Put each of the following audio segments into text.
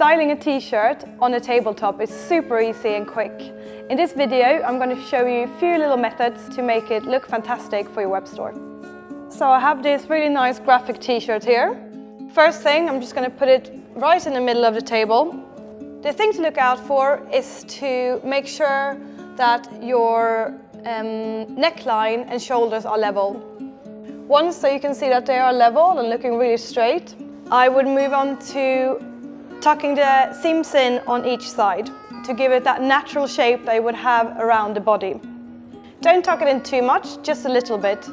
Styling a t-shirt on a tabletop is super easy and quick. In this video I'm going to show you a few little methods to make it look fantastic for your web store. So I have this really nice graphic t-shirt here. First thing, I'm just going to put it right in the middle of the table. The thing to look out for is to make sure that your um, neckline and shoulders are level. Once so you can see that they are level and looking really straight, I would move on to tucking the seams in on each side to give it that natural shape they would have around the body. Don't tuck it in too much, just a little bit.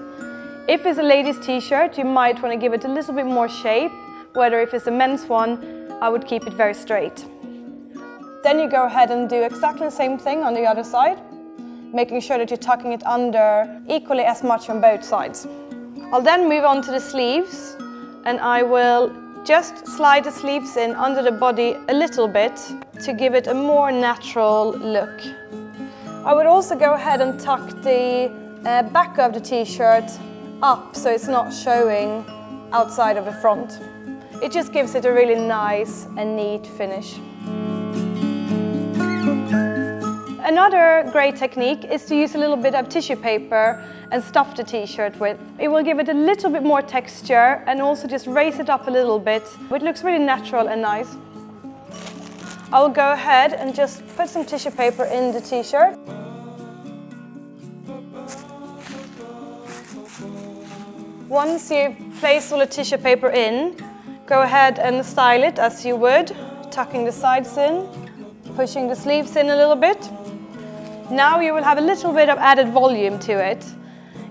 If it's a lady's t-shirt, you might want to give it a little bit more shape, whether if it's a men's one, I would keep it very straight. Then you go ahead and do exactly the same thing on the other side, making sure that you're tucking it under equally as much on both sides. I'll then move on to the sleeves and I will just slide the sleeves in under the body a little bit to give it a more natural look. I would also go ahead and tuck the uh, back of the t-shirt up so it's not showing outside of the front. It just gives it a really nice and neat finish. Another great technique is to use a little bit of tissue paper and stuff the t-shirt with. It will give it a little bit more texture and also just raise it up a little bit. It looks really natural and nice. I will go ahead and just put some tissue paper in the t-shirt. Once you've placed all the tissue paper in, go ahead and style it as you would, tucking the sides in, pushing the sleeves in a little bit. Now you will have a little bit of added volume to it.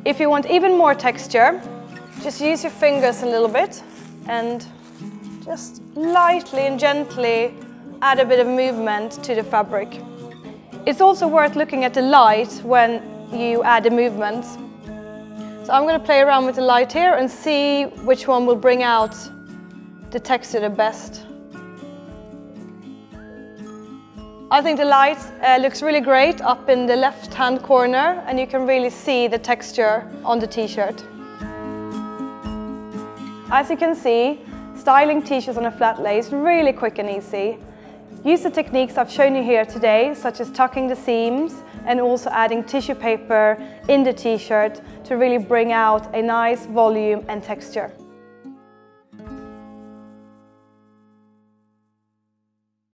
If you want even more texture, just use your fingers a little bit and just lightly and gently add a bit of movement to the fabric. It's also worth looking at the light when you add the movements. So I'm going to play around with the light here and see which one will bring out the texture the best. I think the light uh, looks really great up in the left hand corner and you can really see the texture on the t-shirt. As you can see, styling t-shirts on a flat lay is really quick and easy. Use the techniques I've shown you here today, such as tucking the seams and also adding tissue paper in the t-shirt to really bring out a nice volume and texture.